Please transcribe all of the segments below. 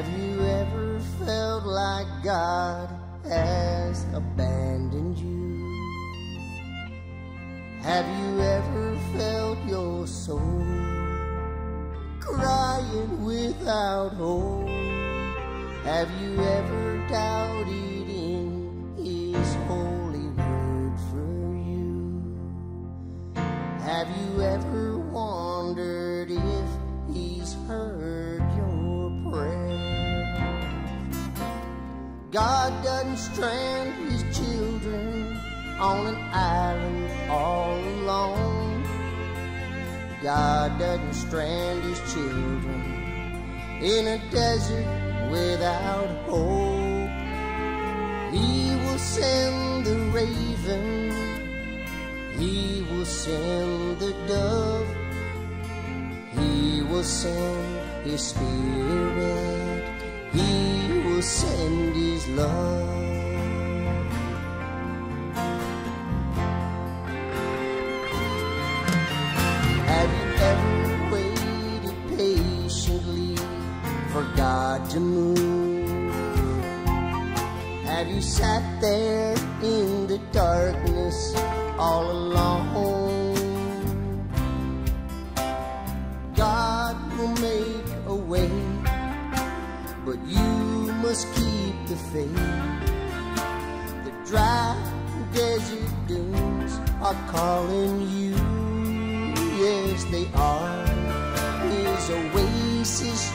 Have you ever felt like God has abandoned you? Have you ever felt your soul crying without hope? Have you ever doubted strand His children on an island all alone. God doesn't strand His children in a desert without hope. He will send the raven, he will send the dove, he will send his spirit, he will send his love. Move? Have you sat there in the darkness all alone? God will make a way, but you must keep the faith. The dry desert dunes are calling you, yes, they are. His oasis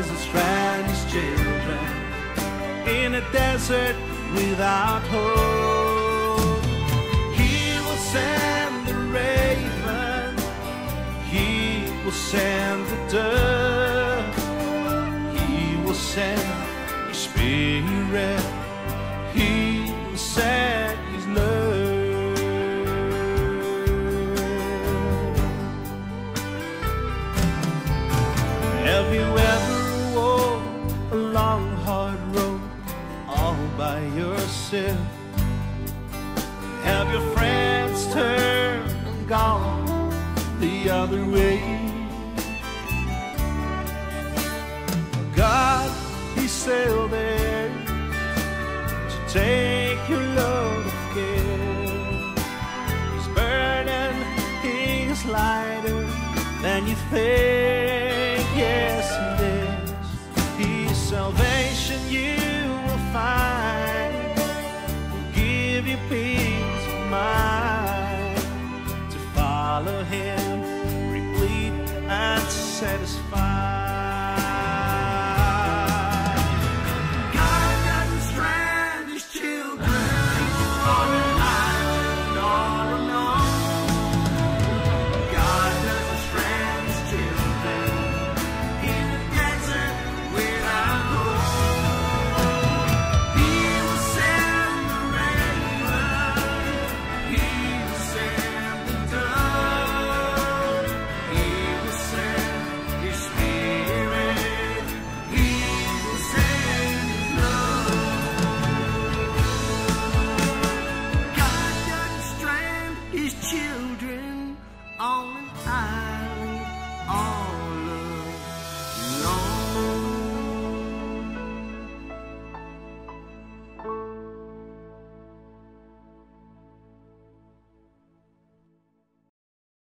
God doesn't his children in a desert without hope. He will send the raven, he will send the dove, he will send his spirit, he will send his love. Have by yourself? Have your friends turned and gone the other way? God, He sailed there to take your load of care. His burden is lighter than you think. Yes, it is. His salvation you will find peace of mind to follow Him, children on an island.